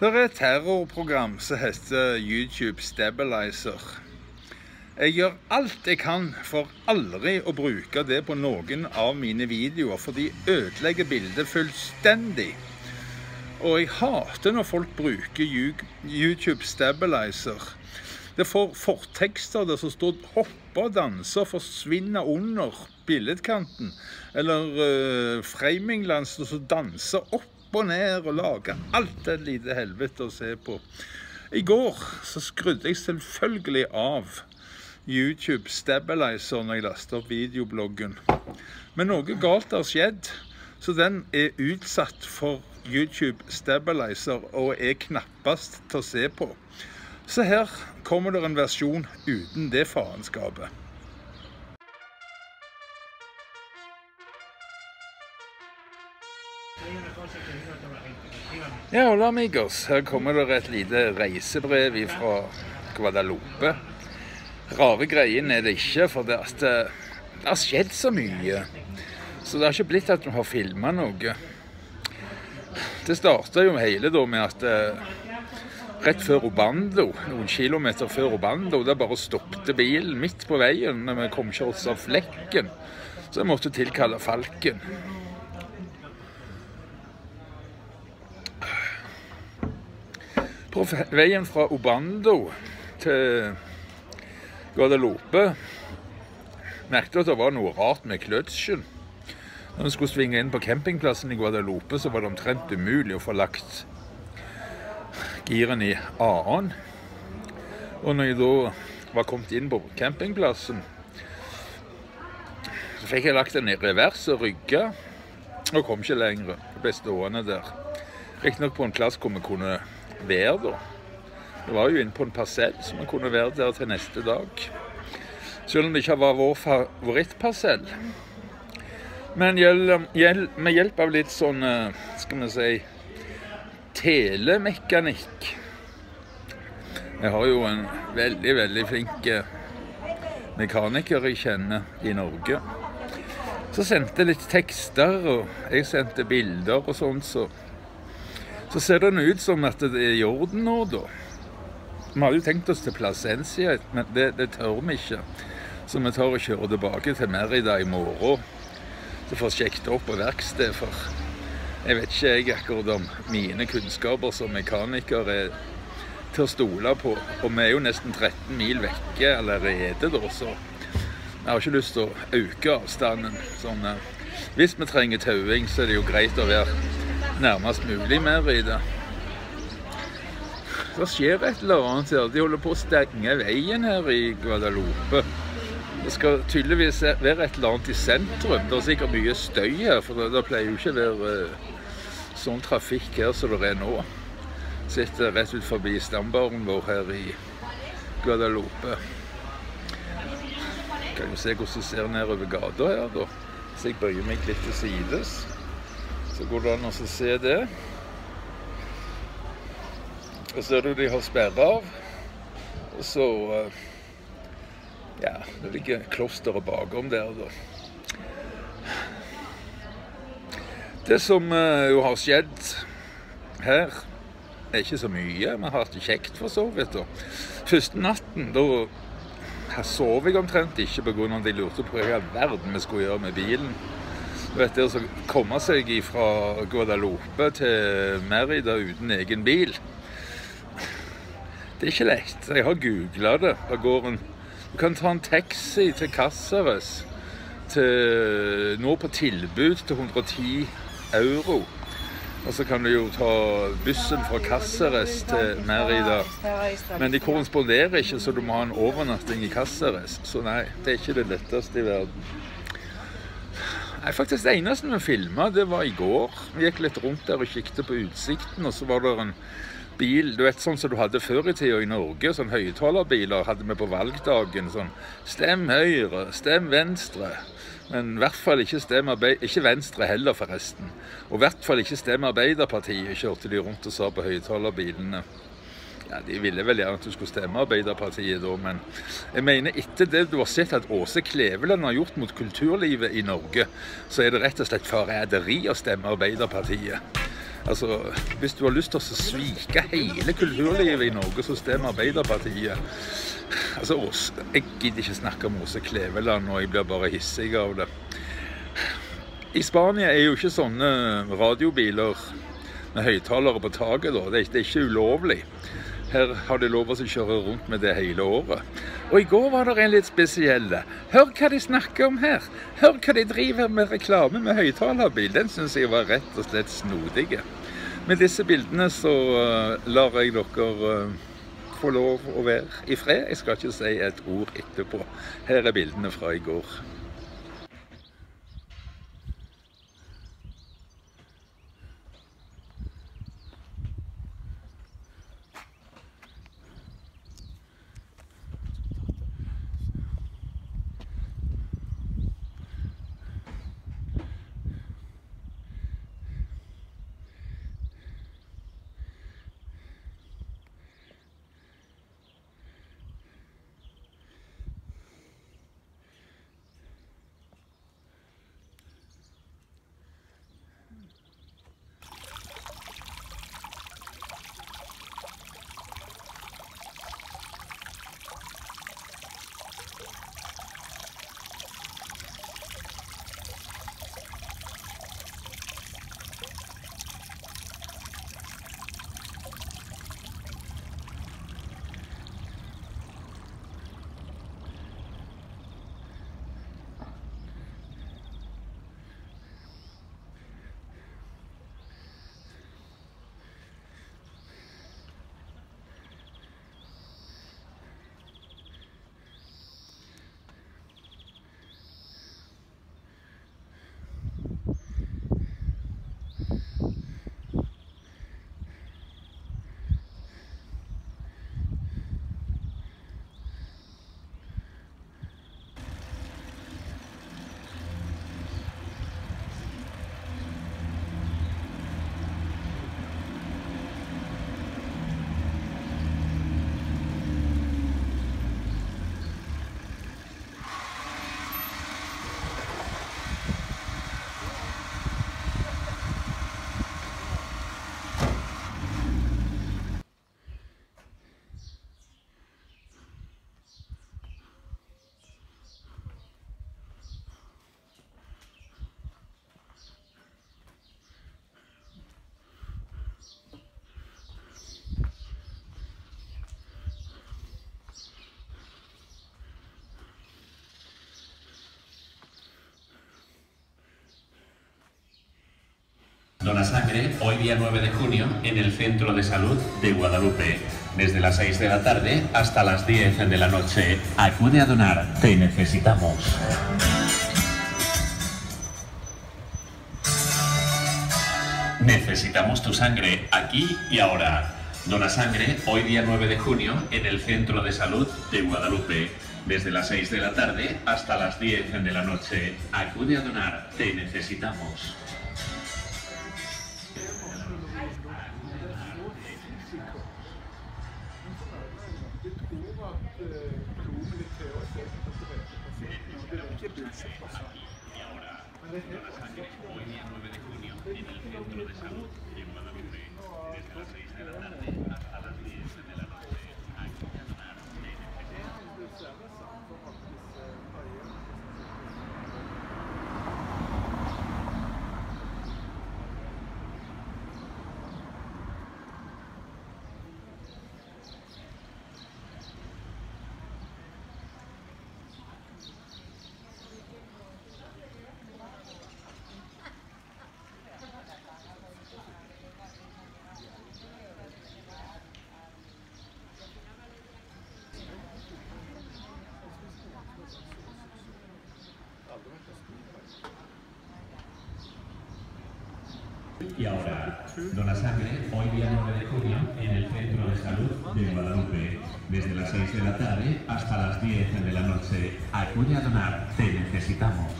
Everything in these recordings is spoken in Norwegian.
Det er et terrorprogram som heter YouTube Stabilizer. Jeg gjør alt jeg kan for aldri å bruke det på noen av mine videoer, for de ødelegger bildet fullstendig. Og jeg hater når folk bruker YouTube Stabilizer. Det får fortekster der som står 'hopper danser', forsvinner under billedkanten. Eller uh, framinglansen som danser opp og ned og lager alt et lite helvete å se på. I går så skrudde jeg selvfølgelig av YouTube Stabilizer når jeg laster opp videobloggen. Men noe galt har skjedd, så den er utsatt for YouTube Stabilizer og er knappast til å se på. Så her kommer det en versjon uten det faenskapet. Ja, hola amigos. Her kommer det et lite reisebrev fra Guadalupe. Rare greien er det ikke, for det, har skjedd så mye. Så det har ikke blitt at vi har filma noe. Det starta jo hele da med at eh, rett før Obando, noen kilometer før Obando, der bare stoppet bilen midt på veien når vi kom ikke oss av flekken. Så jeg måtte tilkalle Falken. På veien fra Obando til Guadalupe merket at det var noe rart med kløtsjen. Når vi skulle svinge inn på campingplassen i Guadalupe, så var det omtrent umulig å få lagt giren i A-en. Og når jeg da var kommet inn på campingplassen, så fikk jeg lagt den i revers og rygga, og kom ikke lenger. Jeg ble stående der. Riktignok på en plass hvor vi kunne være, da. Det var jo inne på en parsell, som vi kunne være der til neste dag. Selv om det ikke var vår favorittparsell. Men med hjelp av litt sånn, skal vi si, telemekanikk Jeg har jo en veldig, veldig flink mekaniker jeg kjenner i Norge. Så sendte jeg litt tekster, og jeg sendte bilder og sånt, så så ser det ut som at det er i orden nå, da. Vi hadde jo tenkt oss til Placencia, men det, det tør vi ikke. Så vi tar og kjører tilbake til Merida i morgen. Så får sjekket opp på verksted, for jeg vet ikke jeg akkurat om mine kunnskaper som mekaniker er til å stole på. Og vi er jo nesten 13 mil vekke allerede, da, så vi har ikke lyst til å øke avstanden. Sånn, hvis vi trenger tauing, så er det jo greit å være nærmest mulig med Rida. Det skjer et eller annet her. De holder på å stenge veien her i Guadalupe. Det skal tydeligvis være et eller annet i sentrum. Det er sikkert mye støy her, for det, pleier jo ikke å være eh, sånn trafikk her som det er nå. Sitter rett ut forbi stambaren vår her i Guadalupe. Kan jo se hvordan det ser nedover gata her, da. Så jeg bøyer meg litt til sides. Så går det an å se det. Og så er det de har sperra av. Og så eh, Ja, det ligger klosteret bakom der, da. Det som eh, jo har skjedd her, er ikke så mye. Vi har hatt det kjekt, for så vidt. Og Første natten, da sov jeg omtrent ikke pga. at de lurte på hva i all verden vi skulle gjøre med bilen vet du, å komme seg fra Guadalupe til Merida uten egen bil Det er ikke lett. Jeg har googla det. en, du kan ta en taxi til Cáceres nå på tilbud til 110 euro. Og så kan du jo ta bussen fra Cáceres til Merida. Men de korresponderer ikke, så du må ha en overnatting i Cáceres. Så nei, det er ikke det letteste i verden. Nei, faktisk Det eneste vi filma, det var i går. Vi gikk litt rundt der og kikket på utsikten, og så var det en bil Du vet sånn som du hadde før i tida i Norge, sånn høyttalerbiler hadde vi på valgdagen. Sånn Stem Høyre, stem Venstre. Men i hvert fall ikke stem Ikke Venstre heller, forresten. Og i hvert fall ikke stem Arbeiderpartiet, kjørte de rundt og sa på høyttalerbilene. Ja, De ville vel gjerne at du skulle stemme Arbeiderpartiet da, men jeg mener etter det du har sett at Åse Kleveland har gjort mot kulturlivet i Norge, så er det rett og slett forræderi å stemme Arbeiderpartiet. Altså, Hvis du har lyst til å svike hele kulturlivet i Norge, så stemmer Arbeiderpartiet. Altså, Jeg gidder ikke snakke om Åse Kleveland, og jeg blir bare hissig av det. I Spania er jo ikke sånne radiobiler med høyttalere på taket. da. Det er ikke ulovlig. Her har de lov å kjøre rundt med det hele året. Og i går var det en litt spesiell. Hør hva de snakker om her. Hør hva de driver med reklame med høyttalerbil. Den syns jeg var rett og slett snodige. Med disse bildene så uh, lar jeg dere uh, få lov å være i fred. Jeg skal ikke si et ord etterpå. Her er bildene fra i går. Dona sangre hoy día 9 de junio en el Centro de Salud de Guadalupe. Desde las 6 de la tarde hasta las 10 de la noche. Acude a donar. Te necesitamos. Necesitamos tu sangre aquí y ahora. Dona sangre hoy día 9 de junio en el Centro de Salud de Guadalupe. Desde las 6 de la tarde hasta las 10 de la noche. Acude a donar. Te necesitamos. Hoy día 9 de junio en el Centro de Salud de Guadalupe. Desde las 6 de la tarde hasta las 10 de la noche. Acude a donar. Te necesitamos. Y ahora, dona sangre hoy día 9 de junio en el Centro de Salud de Guadalupe. Desde las 6 de la tarde hasta las 10 de la noche. Acude a donar. Te necesitamos.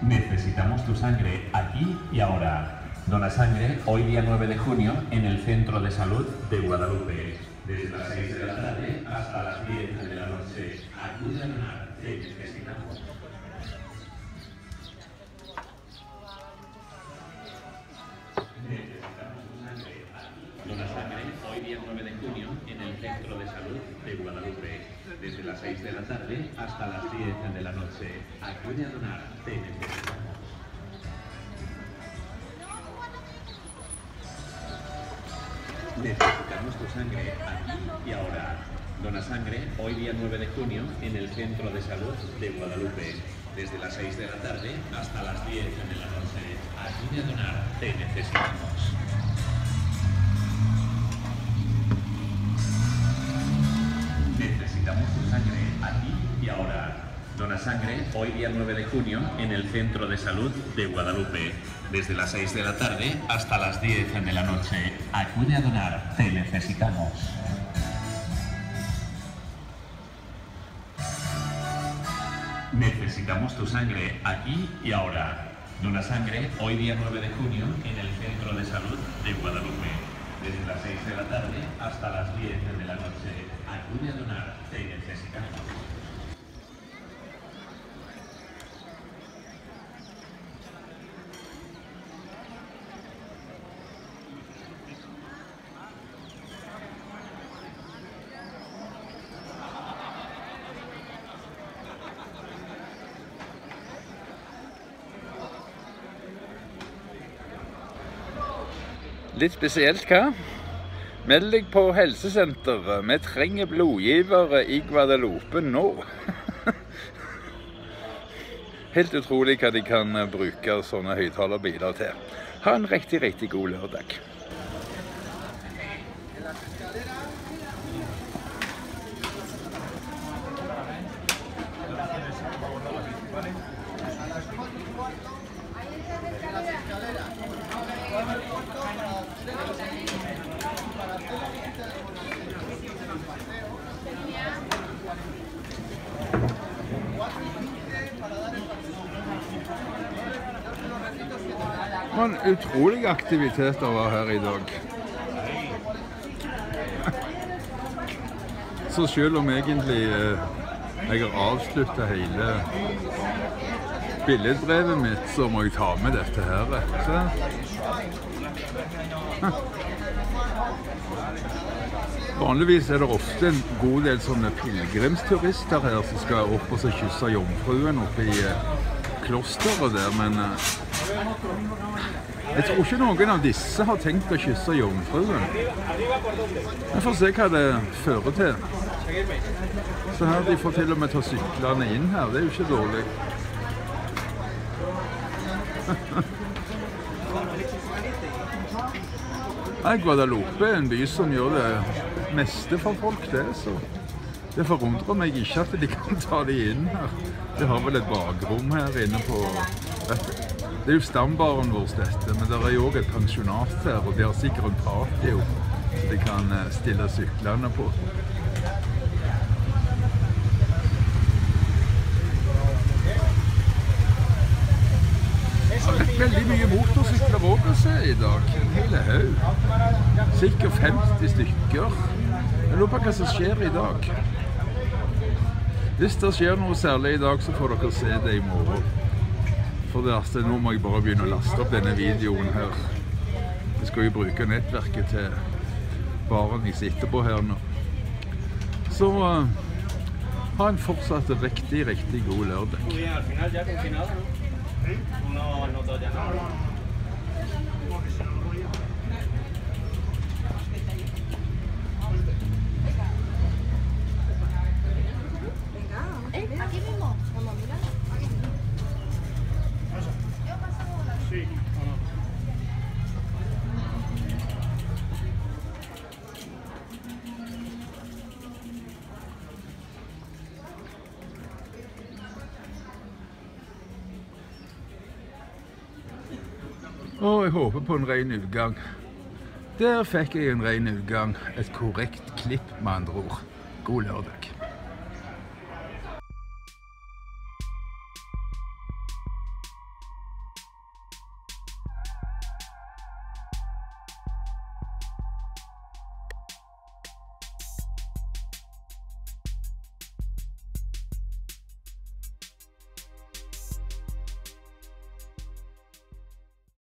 Necesitamos tu sangre aquí y ahora. Dona sangre hoy día 9 de junio en el Centro de Salud de Guadalupe. Desde las 6 de la tarde hasta las 10 de la noche. Acude donar que necesitamos. Necesitamos sangre. Dona sangre hoy día 9 de junio en el Centro de Salud de Guadalupe. Desde las 6 de la tarde hasta las 10 de la noche. Acude a donar. Te necesitamos. necesitamos tu sangre aquí y ahora. Dona sangre hoy día 9 de junio en el Centro de Salud de Guadalupe. Desde las 6 de la tarde hasta las 10 de la noche. Acude a donar. Te necesitamos. Necesitamos tu sangre aquí y ahora. Dona sangre hoy día 9 de junio en el Centro de Salud de Guadalupe. Desde las 6 de la tarde hasta las 10 de la noche. Acude a donar. Te necesitamos. Necesitamos tu sangre aquí y ahora. Dona sangre hoy día 9 de junio en el Centro de Salud de Guadalupe. Desde las 6 de la tarde hasta las 10 de la noche. Acude a donar. Te necesitamos. Litt spesielt, hva? Meld deg på helsesenteret. Vi trenger blodgivere i Guadalupe nå. Helt utrolig hva de kan bruke sånne høyttalerbiler til. Ha en riktig, riktig god lørdag. Men aktivitet å var her i dag. Så selv om egentlig eh, jeg har avslutta hele billedbrevet mitt, så må jeg ta med dette her. Se. Vanligvis er det ofte en god del sånne pilegrimsturister her som skal opp og kysse jomfruen oppe i eh, klosteret der, men eh, jeg tror ikke noen av disse har tenkt å kysse jomfruen. Vi får se hva det fører til. Så her de får til og med ta syklene inn her, det er jo ikke dårlig. Nei, Guadalupe er en by som gjør det meste for folk, det. Så det forundrer meg ikke at de kan ta de inn her. De har vel et bakrom her inne på Det er jo stambaren vår, dette, men det er jo òg et pensjonat her, og de har sikkert en patio så de kan eh, stille syklene på. Veldig mye motorsykler òg å se i dag. En hel haug. Sikkert 50 stykker. Jeg lurer på hva som skjer i dag. Hvis det skjer noe særlig i dag, så får dere se det i morgen. For det er, nå må jeg bare begynne å laste opp denne videoen her. Jeg skal jo bruke nettverket til baren jeg sitter på her nå. Så uh, ha en fortsatt riktig, riktig god lørdag. Og jeg håper på en ren utgang. Der fikk jeg en ren utgang. Et korrekt klipp, med andre ord. God lørdag.